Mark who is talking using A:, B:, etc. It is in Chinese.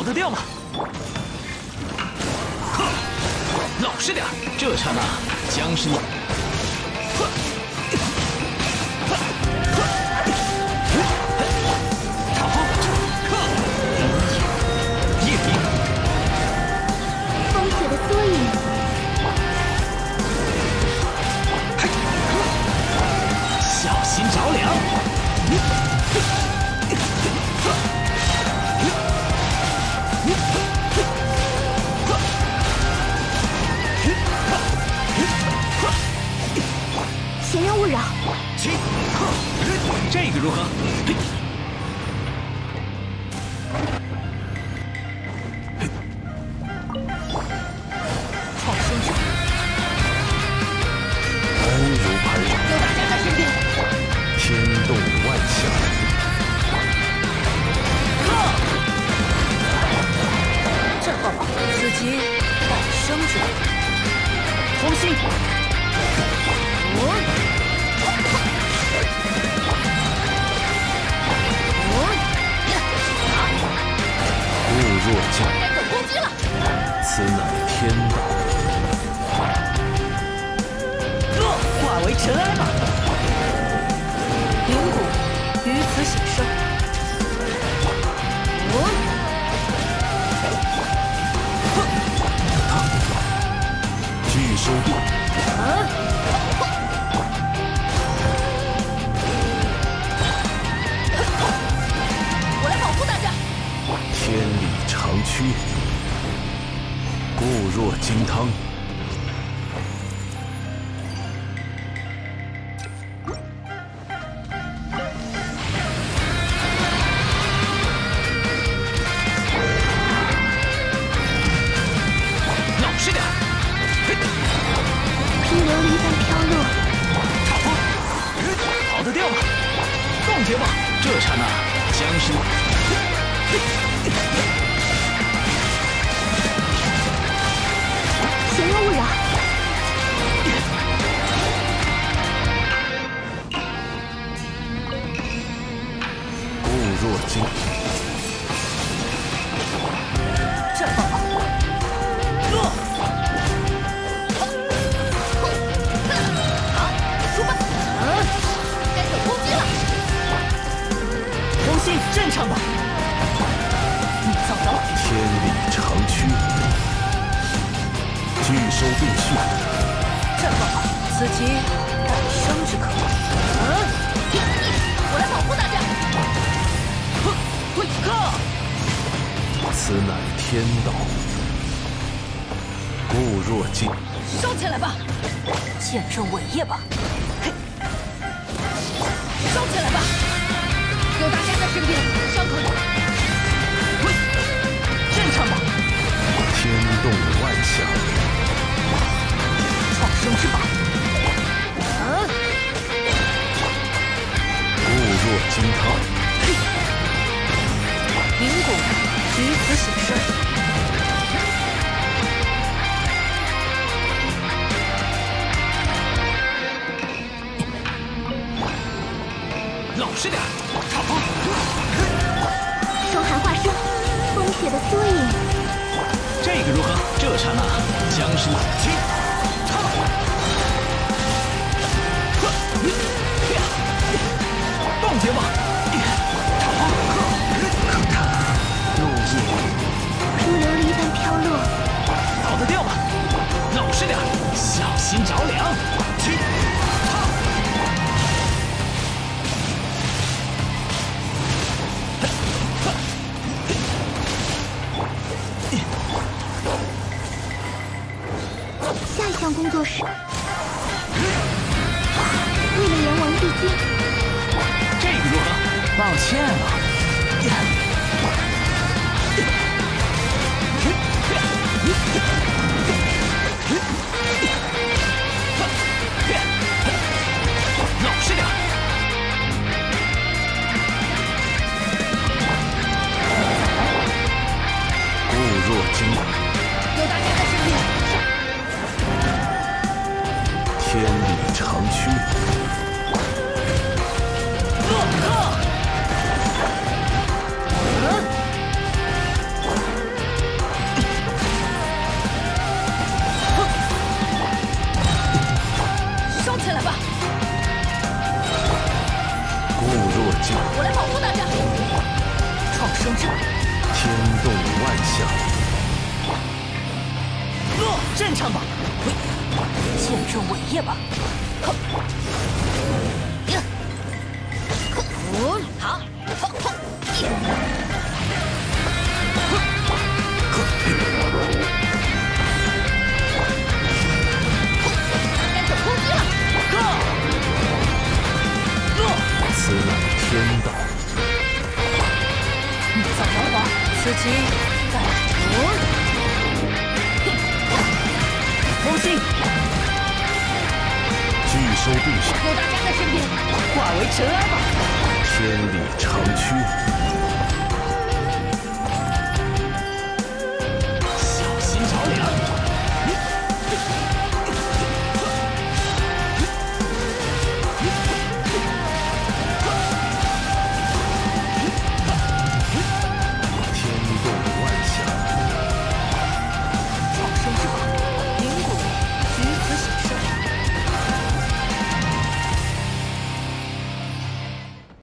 A: 跑得掉吗？哼，老实点这刹那将是你。如何？
B: 创生者，
C: 安如磐石，
B: 有大家在身边，
C: 天动万象。
B: 这号码，此即诞生者，红心。
C: 弱将，
B: 该走攻击了。
C: 此乃天道。
B: 落，化为尘埃吧。灵骨于此显生。
C: 金汤。
A: 老实点！
D: 如琉璃般飘落。
A: 逃风，逃得掉吗？冻结吧！这刹那将是。
D: 闲人勿扰。
C: 固若金。
B: 这放好。
A: 落。
B: 好，出发。嗯，该走攻击了。红心，镇场吧。
C: 拒收并蓄。
B: 这么好，此即诞生之刻。嗯，我来保护大家。哼，会克。
C: 此乃天道。固若金。
B: 烧起来吧，见证伟业吧。嘿，烧起来吧，有大家在身边，伤口。
C: 天动万象，
B: 创生之宝。嗯，
C: 固若金汤。
B: 灵骨于此显身。
A: 老实点，踏风。
D: 霜寒化生，风雪的缩影。
A: 这个如何？这刹那将是这个如何？抱歉了。老实点。
C: 固若金。
B: 有大家在身边。
C: 千里长驱，天动万象，
A: 诺，震颤吧！
B: 喂，见证伟业吧！华，此期待我。
A: 风心，
C: 拒收匕首，
B: 有大家在身边，
A: 化为尘埃吧！
C: 天理长驱。